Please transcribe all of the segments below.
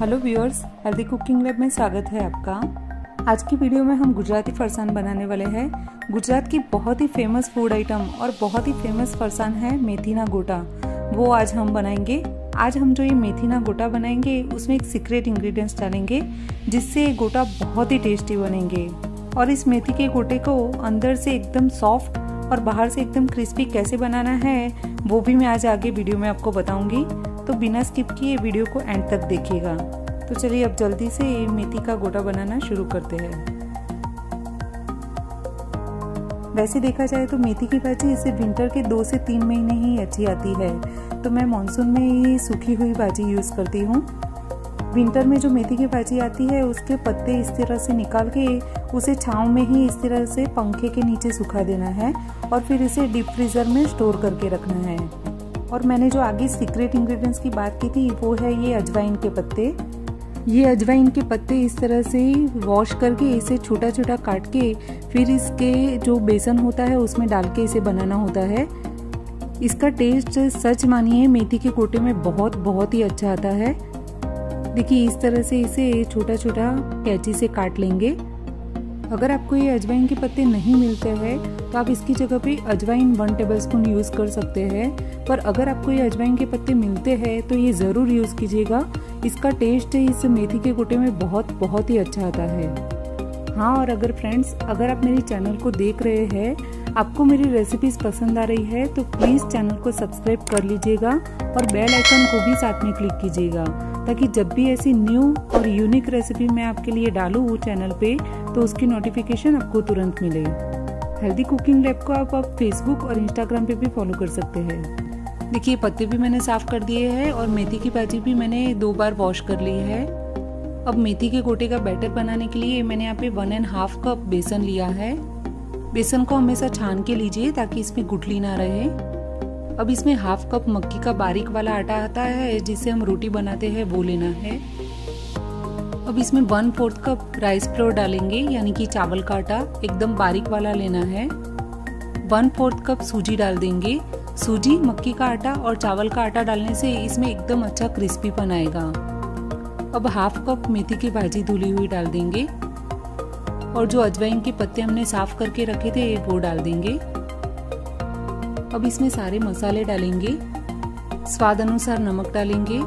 Hello viewers, healthy cooking lab में स्वागत है आपका। आज की वीडियो में हम गुजराती फरसान बनाने वाले हैं। गुजरात की बहुत ही फ़ेमस फ़ूड आइटम और बहुत ही फ़ेमस फरसान है मेथीना गोटा। वो आज हम बनाएँगे। आज हम जो ये मेथीना गोटा बनाएँगे, उसमें एक सीक्रेट इंग्रेडिएंट्स डालेंगे, जिससे ये गोटा बहुत ही टेस्टी बनेंगे। और इस मेथी के गोटे को अंदर से एकदम सॉफ्ट और बाहर से एकदम क्रिस्पी कैसे बनाना है, वो भी मैं आज आगे वीडियो में आपको बताऊँगी। तो बिना स्किप किए वीडियो को एंड तक देखिएगा। तो चलिए अब जल्दी से मेथी का गोटा बनाना शुरू करते हैं। वैसे देखा जाए तो मेथी की भाजी इसे विंटर के दो से तीन महीने ही अच्छी आती है। तो मैं मानसून में ही सूखी हुई भाजी यूज़ करती हूँ। विंटर में जो मेथी की भाजी आती है, उसके पत्ते इस तरह से निकाल के उसे छाँव में ही इस तरह से पंखे के नीचे सुखा देना है और फिर इसे डीप फ्रीज़र में स्टोर करके रखना है। और मैंने जो आगे सीक्रेट इंग्रेडिएंट्स की बात की थी, वो है ये अजवाइन के पत्ते। ये अजवाइन के पत्ते इस तरह से वॉश करके, इसे छोटा छोटा काट के, फिर इसके जो बेसन होता है, उसमें डाल के इसे बनाना होता है। इसका टेस्ट सच मानिए, मेथी के कोटे में बहुत बहुत ही अच्छा आता है। देखिए, इस तरह से इसे छोटा छोटा कैची से काट लेंगे। अगर आपको ये अजवाइन के पत्ते नहीं मिलते हैं तो आप इसकी जगह पे अजवाइन वन टेबल स्पून यूज़ कर सकते हैं। पर अगर आपको ये अजवाइन के पत्ते मिलते हैं तो ये ज़रूर यूज़ कीजिएगा। इसका टेस्ट इस मेथी के गोटे में बहुत बहुत ही अच्छा आता है। हाँ और अगर फ्रेंड्स अगर आप मेरे चैनल को देख रहे हैं, आपको मेरी रेसिपीज़ पसंद आ रही है तो प्लीज़ चैनल को सब्सक्राइब कर लीजिएगा और बेल आइकन को भी साथ में क्लिक कीजिएगा। ताकि जब भी ऐसी न्यू और यूनिक रेसिपी मैं आपके लिए डालूँ चैनल पे तो उसकी नोटिफिकेशन आपको तुरंत मिले। हेल्दी कुकिंग लैब को आप अब फेसबुक और इंस्टाग्राम पे भी फॉलो कर सकते हैं। देखिए, पत्ते भी मैंने साफ़ कर दिए हैं और मेथी की भाजी भी मैंने दो बार वॉश कर ली है। अब मेथी के गोटे का बैटर बनाने के लिए मैंने यहाँ पे वन एंड हाफ़ कप बेसन लिया है। बेसन को हमेशा छान के लीजिए ताकि इसमें गुठली ना रहे। अब इसमें हाफ़ कप मक्की का बारीक वाला आटा आता है जिससे हम रोटी बनाते हैं, वो लेना है। अब इसमें one fourth cup rice flour डालेंगे, यानी कि चावल का आटा, एकदम बारीक वाला लेना है। वन फोर्थ कप सूजी डाल देंगे। सूजी, मक्की का आटा और चावल का आटा डालने से इसमें एकदम अच्छा क्रिस्पीपन आएगा। अब हाफ़ कप मेथी की भाजी धुली हुई डाल देंगे। और जो अजवाइन के पत्ते हमने साफ़ करके रखे थे, वो डाल देंगे। अब इसमें सारे मसाले डालेंगे, स्वाद अनुसार नमक डालेंगे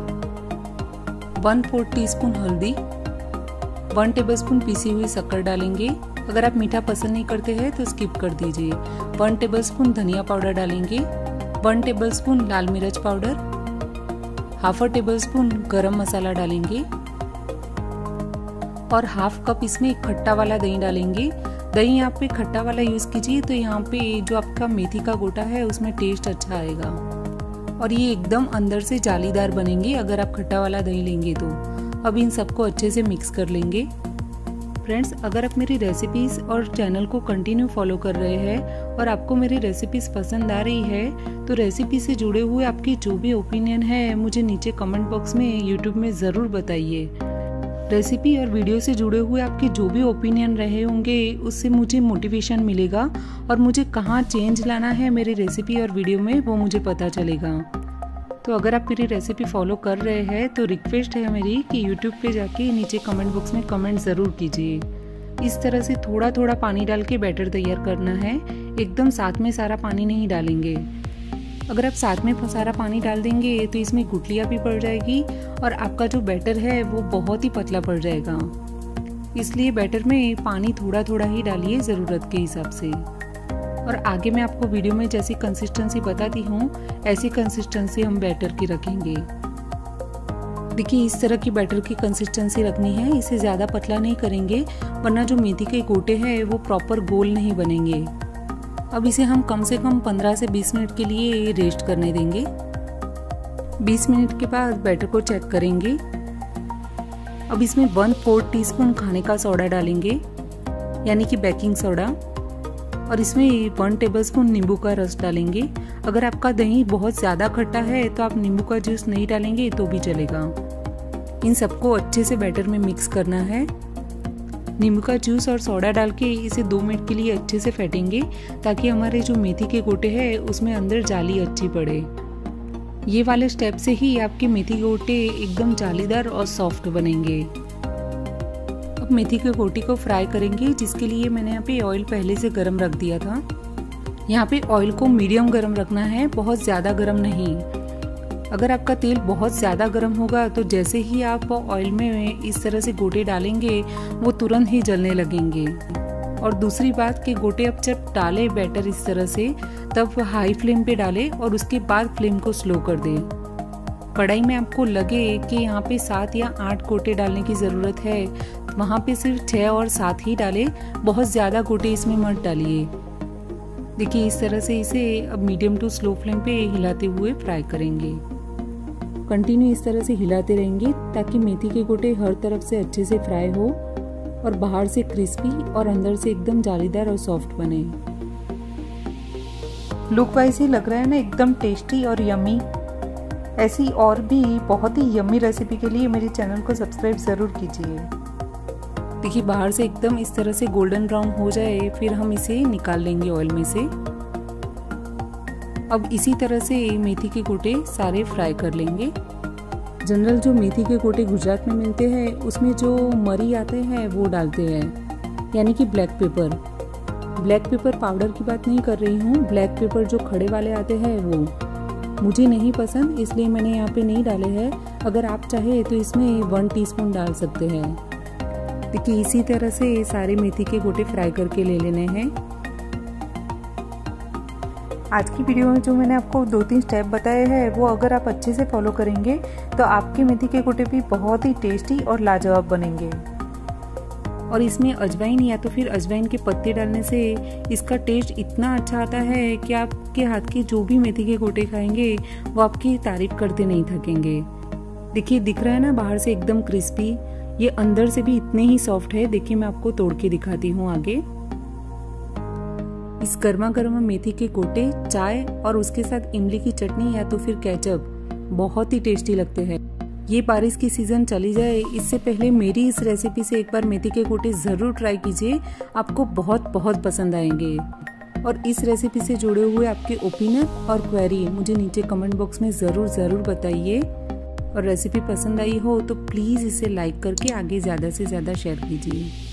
वन फोर्थ टी स्पून हल्दी वन टेबलस्पून पीसी हुई शक्कर डालेंगे। अगर आप मीठा पसंद नहीं करते हैं तो स्किप कर दीजिए। वन टेबलस्पून धनिया पाउडर डालेंगे वन टेबलस्पून लाल मिर्च powder half a tablespoon garam masala डालेंगे। और हाफ़ कप इसमें खट्टा वाला दही डालेंगे दही यहाँ पे खट्टा वाला यूज़ कीजिए तो यहाँ पे जो आपका मेथी का गोटा है, उसमें टेस्ट अच्छा आएगा। और ये एकदम अंदर से जालीदार बनेंगे, अगर आप खट्टा वाला दही लेंगे तो। अब इन सबको अच्छे से मिक्स कर लेंगे। फ्रेंड्स अगर आप मेरी रेसिपीज़ और चैनल को कंटिन्यू फॉलो कर रहे हैं, और आपको मेरी रेसिपीज़ पसंद आ रही है तो रेसिपी से जुड़े हुए आपकी जो भी ओपिनियन है, मुझे नीचे कमेंट बॉक्स में यूट्यूब में ज़रूर बताइए। रेसिपी और वीडियो से जुड़े हुए आपके जो भी ओपिनियन रहे होंगे, उससे मुझे मोटिवेशन मिलेगा और मुझे कहाँ चेंज लाना है मेरी रेसिपी और वीडियो में, वो मुझे पता चलेगा। तो अगर आप मेरी रेसिपी फॉलो कर रहे हैं तो रिक्वेस्ट है मेरी कि यूट्यूब पे जाके नीचे कमेंट बॉक्स में कमेंट ज़रूर कीजिए। इस तरह से थोड़ा थोड़ा पानी डाल के बैटर तैयार करना है। एकदम साथ में सारा पानी नहीं डालेंगे। अगर आप साथ में सारा पानी डाल देंगे तो इसमें गुटलियाँ भी पड़ जाएगी और आपका जो बैटर है, वो बहुत ही पतला पड़ जाएगा। इसलिए बैटर में पानी थोड़ा थोड़ा ही डालिए ज़रूरत के हिसाब से। और आगे मैं आपको वीडियो में जैसी कंसिस्टेंसी बताती हूँ, ऐसी कंसिस्टेंसी हम बैटर की रखेंगे। देखिए, इस तरह की बैटर की कंसिस्टेंसी रखनी है, इसे ज़्यादा पतला नहीं करेंगे, वरना जो मेथी के गोटे हैं, वो प्रॉपर गोल नहीं बनेंगे। अब इसे हम कम से कम 15 से 20 मिनट के लिए रेस्ट करने देंगे। 20 मिनट के बाद बैटर को चेक करेंगे। अब इसमें वन फोर्थ टी स्पून खाने का सोडा डालेंगे, यानी कि बेकिंग सोडा। और इसमें वन टेबलस्पून नींबू का रस डालेंगे। अगर आपका दही बहुत ज़्यादा खट्टा है तो आप नींबू का जूस नहीं डालेंगे तो भी चलेगा। इन सबको अच्छे से बैटर में मिक्स करना है। नींबू का जूस और सोडा डाल के इसे दो मिनट के लिए अच्छे से फेंटेंगे, ताकि हमारे जो मेथी के गोटे हैं, उसमें अंदर जाली अच्छी पड़े। ये वाले स्टेप से ही आपके मेथी गोटे एकदम जालीदार और सॉफ्ट बनेंगे। अब मेथी के गोटे को फ्राई करेंगे, जिसके लिए मैंने यहाँ पे ऑयल पहले से गर्म रख दिया था। यहाँ पे ऑयल को मीडियम गर्म रखना है, बहुत ज़्यादा गर्म नहीं। अगर आपका तेल बहुत ज़्यादा गर्म होगा तो जैसे ही आप ऑयल में इस तरह से गोटे डालेंगे, वो तुरंत ही जलने लगेंगे। और दूसरी बात कि गोटे अब जब डालें बैटर इस तरह से, तब हाई फ्लेम पे डालें और उसके बाद फ्लेम को स्लो कर दे। कढ़ाई में आपको लगे कि यहाँ पे सात या आठ गोटे डालने की ज़रूरत है वहाँ पे सिर्फ़ छः और सात ही डालें। बहुत ज़्यादा गोटे इसमें मत डालिए। देखिए, इस तरह से इसे अब मीडियम टू स्लो फ्लेम पे हिलाते हुए फ्राई करेंगे। कंटिन्यू इस तरह से हिलाते रहेंगे ताकि मेथी के गोटे हर तरफ़ से अच्छे से फ्राई हो और बाहर से क्रिस्पी और अंदर से एकदम जालीदार और सॉफ्ट बने। लुक वाइज ही लग रहा है ना एकदम टेस्टी और यमी ऐसी और भी बहुत ही यमी रेसिपी के लिए मेरे चैनल को सब्सक्राइब ज़रूर कीजिए। देखिए बाहर से एकदम इस तरह से गोल्डन ब्राउन हो जाए फिर हम इसे निकाल लेंगे ऑयल में से। अब इसी तरह से मेथी के गोटे सारे फ्राई कर लेंगे। जनरल जो मेथी के कोटे गुजरात में मिलते हैं, उसमें जो मरी आते हैं, वो डालते हैं। यानी कि black pepper black pepper powder की बात नहीं कर रही हूँ। ब्लैक पेपर जो खड़े वाले आते हैं, वो। मुझे नहीं पसंद, इसलिए मैंने यहाँ पे नहीं डाले हैं। अगर आप चाहे तो इसमें वन टीस्पून डाल सकते हैं। देखिए, इसी तरह से सारे मेथी के गोटे फ्राई करके ले लेने हैं। आज की वीडियो में जो मैंने आपको दो तीन स्टेप बताए हैं, वो अगर आप अच्छे से फॉलो करेंगे तो आपके मेथी के कोटे भी बहुत ही टेस्टी और लाजवाब बनेंगे। और इसमें अजवाइन या तो फिर अजवाइन के पत्ते डालने से इसका टेस्ट इतना अच्छा आता है कि आपके हाथ के जो भी मेथी के गोटे खाएँगे, वो आपकी तारीफ़ करते नहीं थकेंगे। देखिए, दिख रहा है ना बाहर से एकदम क्रिस्पी ये अंदर से भी इतने ही सॉफ्ट है, देखिए मैं आपको तोड़ के दिखाती हूँ आगे। इस गर्मा गर्मा मेथी के कोटे चाय और उसके साथ इमली की चटनी या तो फिर कैचअप बहुत ही टेस्टी लगते हैं। ये बारिश की सीज़न चली जाए, इससे पहले मेरी इस रेसिपी से एक बार मेथी के कोटे ज़रूर ट्राई कीजिए, आपको बहुत बहुत पसंद आएँगे। और इस रेसिपी से जुड़े हुए आपके ओपिनियन और क्वेरी मुझे नीचे कमेंट बॉक्स में ज़रूर ज़रूर बताइए। और रेसिपी पसंद आई हो तो प्लीज़ इसे लाइक करके आगे ज़्यादा से ज़्यादा शेयर कीजिए।